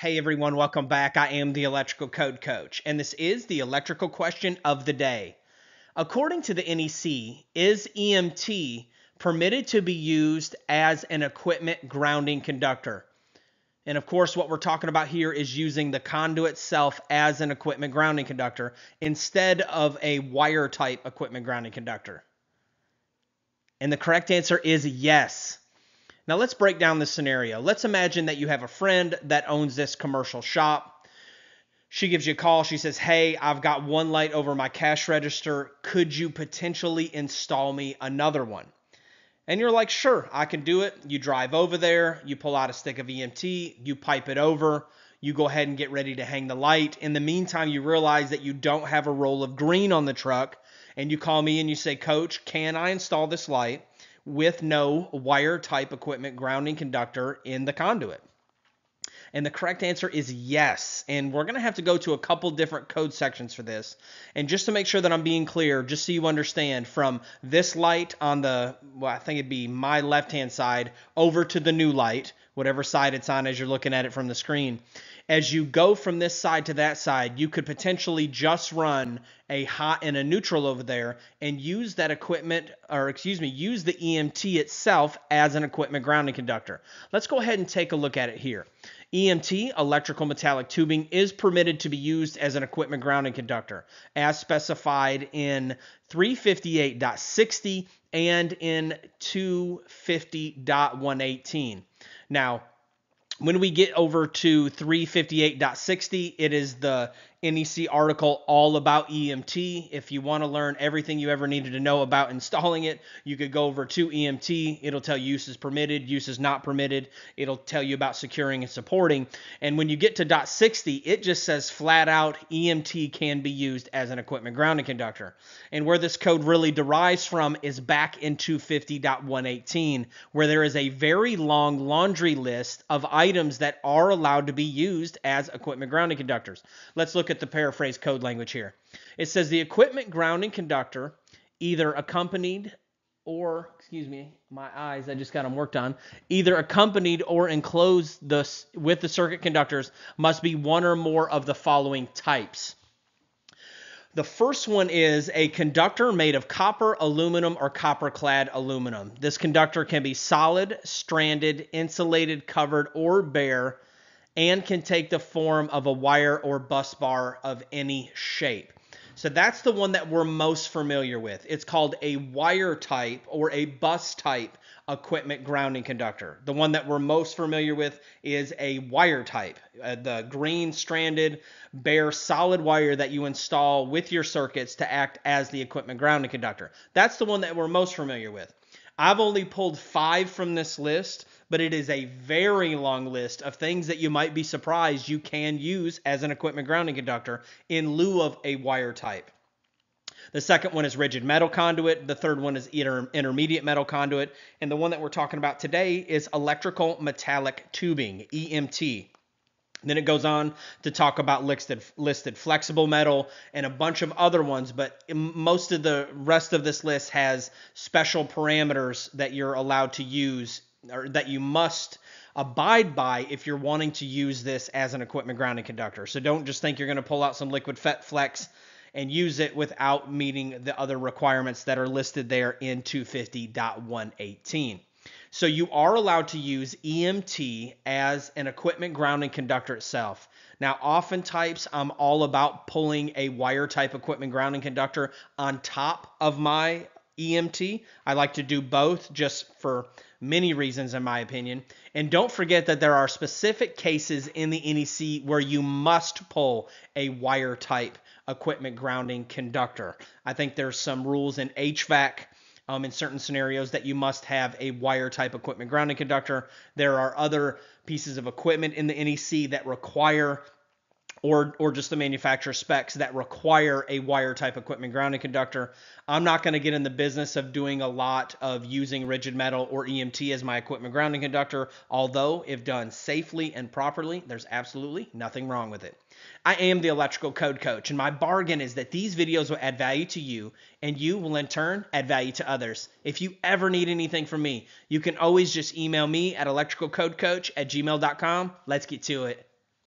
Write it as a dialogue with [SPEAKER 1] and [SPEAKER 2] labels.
[SPEAKER 1] Hey everyone, welcome back. I am the Electrical Code Coach, and this is the electrical question of the day. According to the NEC, is EMT permitted to be used as an equipment grounding conductor? And of course, what we're talking about here is using the conduit itself as an equipment grounding conductor instead of a wire type equipment grounding conductor. And the correct answer is yes. Now let's break down this scenario. Let's imagine that you have a friend that owns this commercial shop. She gives you a call. She says, Hey, I've got one light over my cash register. Could you potentially install me another one? And you're like, Sure, I can do it. You drive over there, you pull out a stick of EMT, you pipe it over, you go ahead and get ready to hang the light. In the meantime, you realize that you don't have a roll of green on the truck, and you call me and you say, Coach, can I install this light? With no wire type equipment grounding conductor in the conduit? And the correct answer is yes. And we're going to have to go to a couple different code sections for this. And just to make sure that I'm being clear, just so you understand, from this light on the, well, I think it'd be my left hand side, over to the new light, whatever side it's on as you're looking at it from the screen as you go from this side to that side, you could potentially just run a hot and a neutral over there and use that equipment, or excuse me, use the EMT itself as an equipment grounding conductor. Let's go ahead and take a look at it here. EMT, electrical metallic tubing, is permitted to be used as an equipment grounding conductor as specified in 358.60 and in 250.118. Now, when we get over to 358.60, it is the NEC article all about EMT. If you want to learn everything you ever needed to know about installing it, you could go over to EMT. It'll tell you uses permitted, uses not permitted. It'll tell you about securing and supporting. And when you get to dot 60, it just says flat out EMT can be used as an equipment grounding conductor. And where this code really derives from is back in 250.118, where there is a very long laundry list of items that are allowed to be used as equipment grounding conductors. Let's look at the paraphrase code language here. It says the equipment grounding conductor either accompanied or excuse me, my eyes, I just got them worked on, either accompanied or enclosed the, with the circuit conductors must be one or more of the following types. The first one is a conductor made of copper, aluminum, or copper clad aluminum. This conductor can be solid, stranded, insulated, covered, or bare and can take the form of a wire or bus bar of any shape. So that's the one that we're most familiar with. It's called a wire type or a bus type equipment grounding conductor. The one that we're most familiar with is a wire type, uh, the green stranded bare solid wire that you install with your circuits to act as the equipment grounding conductor. That's the one that we're most familiar with. I've only pulled five from this list but it is a very long list of things that you might be surprised you can use as an equipment grounding conductor in lieu of a wire type. The second one is rigid metal conduit. The third one is inter- intermediate metal conduit. And the one that we're talking about today is electrical metallic tubing, EMT. Then it goes on to talk about listed, listed flexible metal and a bunch of other ones, but most of the rest of this list has special parameters that you're allowed to use or that you must abide by if you're wanting to use this as an equipment grounding conductor. So don't just think you're going to pull out some liquid FET flex and use it without meeting the other requirements that are listed there in 250.118. So you are allowed to use EMT as an equipment grounding conductor itself. Now, often types, I'm all about pulling a wire type equipment grounding conductor on top of my EMT. I like to do both just for many reasons, in my opinion. And don't forget that there are specific cases in the NEC where you must pull a wire type equipment grounding conductor. I think there's some rules in HVAC. Um, in certain scenarios, that you must have a wire type equipment grounding conductor. There are other pieces of equipment in the NEC that require or or just the manufacturer specs that require a wire type equipment grounding conductor. I'm not going to get in the business of doing a lot of using rigid metal or EMT as my equipment grounding conductor, although if done safely and properly, there's absolutely nothing wrong with it. I am the electrical code coach, and my bargain is that these videos will add value to you, and you will in turn add value to others. If you ever need anything from me, you can always just email me at electricalcodecoach at gmail.com. Let's get to it.